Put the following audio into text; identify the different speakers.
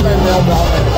Speaker 1: in their mailbox.